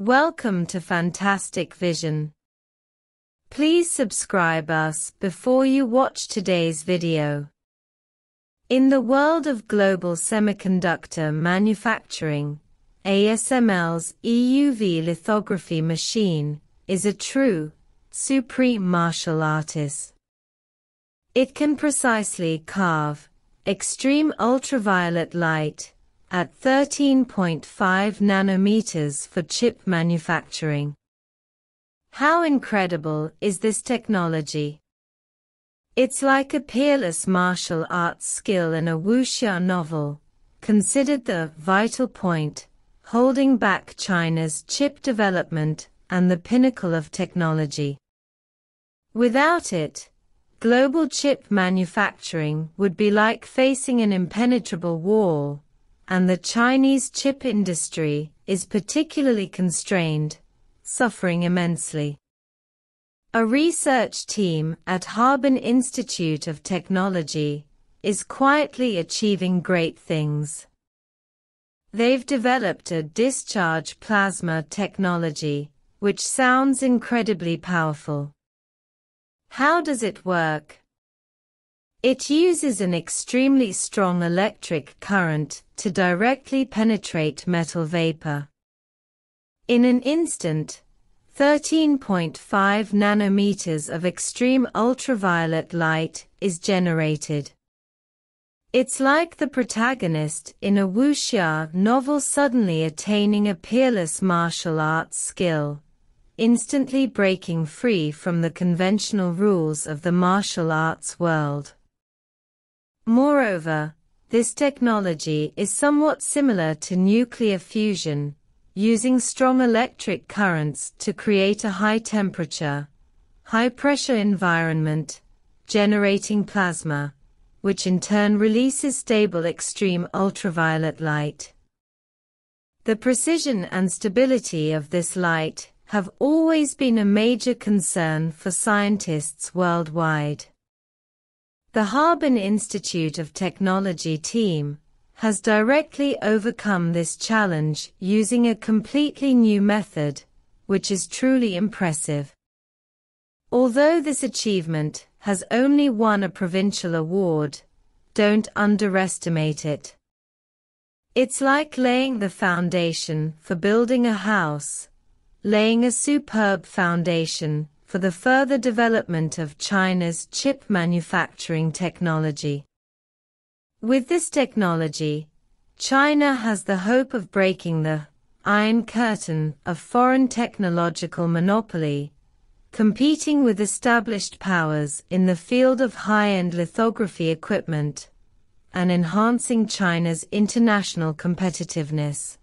Welcome to Fantastic Vision. Please subscribe us before you watch today's video. In the world of global semiconductor manufacturing, ASML's EUV lithography machine is a true, supreme martial artist. It can precisely carve extreme ultraviolet light at 13.5 nanometers for chip manufacturing. How incredible is this technology? It's like a peerless martial arts skill in a wuxia novel, considered the vital point, holding back China's chip development and the pinnacle of technology. Without it, global chip manufacturing would be like facing an impenetrable wall, and the Chinese chip industry is particularly constrained, suffering immensely. A research team at Harbin Institute of Technology is quietly achieving great things. They've developed a discharge plasma technology, which sounds incredibly powerful. How does it work? It uses an extremely strong electric current to directly penetrate metal vapor. In an instant, 13.5 nanometers of extreme ultraviolet light is generated. It's like the protagonist in a wuxia novel suddenly attaining a peerless martial arts skill, instantly breaking free from the conventional rules of the martial arts world. Moreover, this technology is somewhat similar to nuclear fusion, using strong electric currents to create a high temperature, high pressure environment, generating plasma, which in turn releases stable extreme ultraviolet light. The precision and stability of this light have always been a major concern for scientists worldwide. The Harbin Institute of Technology team has directly overcome this challenge using a completely new method, which is truly impressive. Although this achievement has only won a provincial award, don't underestimate it. It's like laying the foundation for building a house, laying a superb foundation for the further development of China's chip manufacturing technology. With this technology, China has the hope of breaking the Iron Curtain of foreign technological monopoly, competing with established powers in the field of high-end lithography equipment, and enhancing China's international competitiveness.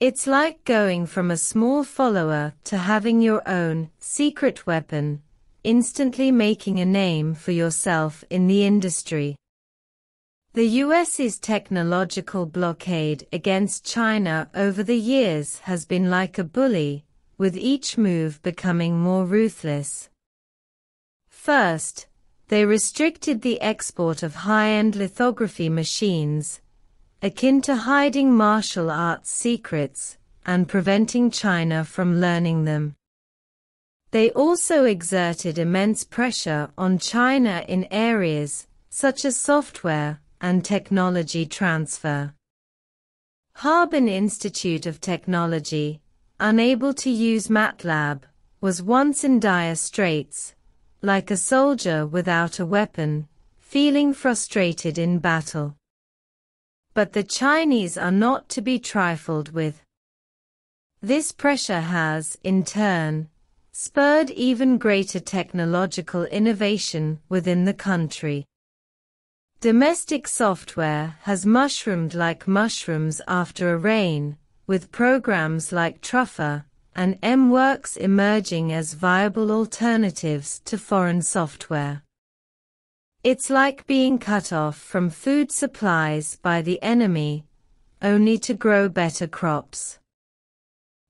It's like going from a small follower to having your own secret weapon, instantly making a name for yourself in the industry. The US's technological blockade against China over the years has been like a bully, with each move becoming more ruthless. First, they restricted the export of high-end lithography machines, akin to hiding martial arts secrets and preventing China from learning them. They also exerted immense pressure on China in areas such as software and technology transfer. Harbin Institute of Technology, unable to use MATLAB, was once in dire straits, like a soldier without a weapon, feeling frustrated in battle but the Chinese are not to be trifled with. This pressure has, in turn, spurred even greater technological innovation within the country. Domestic software has mushroomed like mushrooms after a rain, with programs like Truffer and MWorks emerging as viable alternatives to foreign software. It's like being cut off from food supplies by the enemy, only to grow better crops.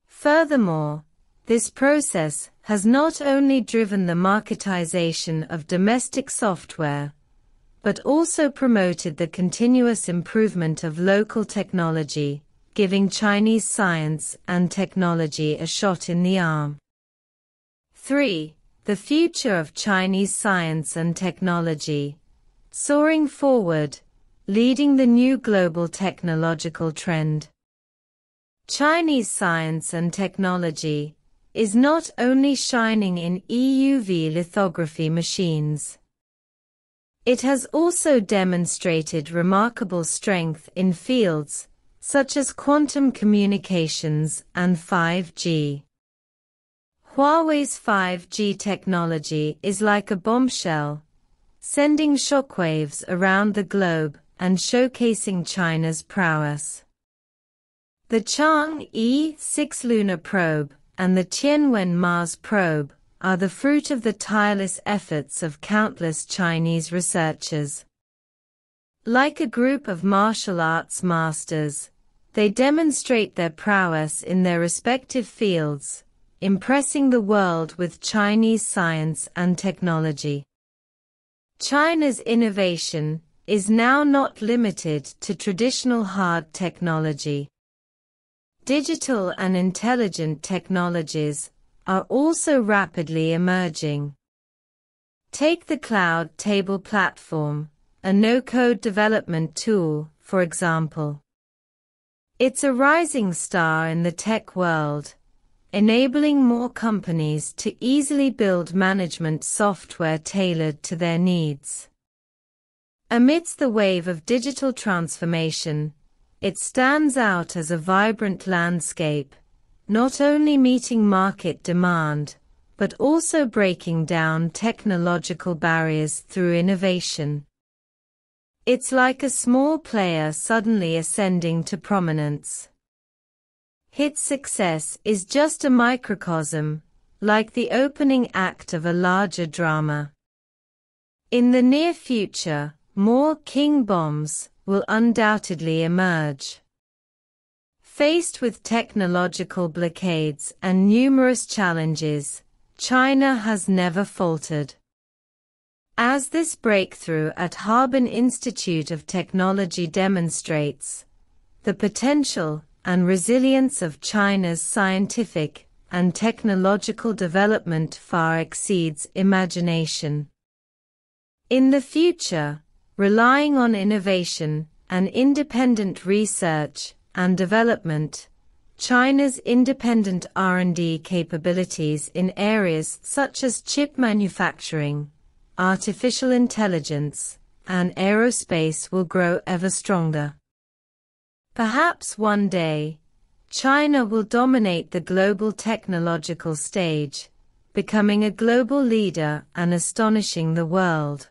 Furthermore, this process has not only driven the marketization of domestic software, but also promoted the continuous improvement of local technology, giving Chinese science and technology a shot in the arm. 3. The future of Chinese science and technology. Soaring forward, leading the new global technological trend. Chinese science and technology is not only shining in EUV lithography machines. It has also demonstrated remarkable strength in fields such as quantum communications and 5G. Huawei's 5G technology is like a bombshell, sending shockwaves around the globe and showcasing China's prowess. The Chang'e 6 lunar probe and the Tianwen Mars probe are the fruit of the tireless efforts of countless Chinese researchers. Like a group of martial arts masters, they demonstrate their prowess in their respective fields, impressing the world with Chinese science and technology. China's innovation is now not limited to traditional hard technology. Digital and intelligent technologies are also rapidly emerging. Take the Cloud Table Platform, a no-code development tool, for example. It's a rising star in the tech world, enabling more companies to easily build management software tailored to their needs. Amidst the wave of digital transformation, it stands out as a vibrant landscape, not only meeting market demand, but also breaking down technological barriers through innovation. It's like a small player suddenly ascending to prominence. HIT success is just a microcosm, like the opening act of a larger drama. In the near future, more king bombs will undoubtedly emerge. Faced with technological blockades and numerous challenges, China has never faltered. As this breakthrough at Harbin Institute of Technology demonstrates, the potential and resilience of China's scientific and technological development far exceeds imagination. In the future, relying on innovation and independent research and development, China's independent R&D capabilities in areas such as chip manufacturing, artificial intelligence, and aerospace will grow ever stronger. Perhaps one day, China will dominate the global technological stage, becoming a global leader and astonishing the world.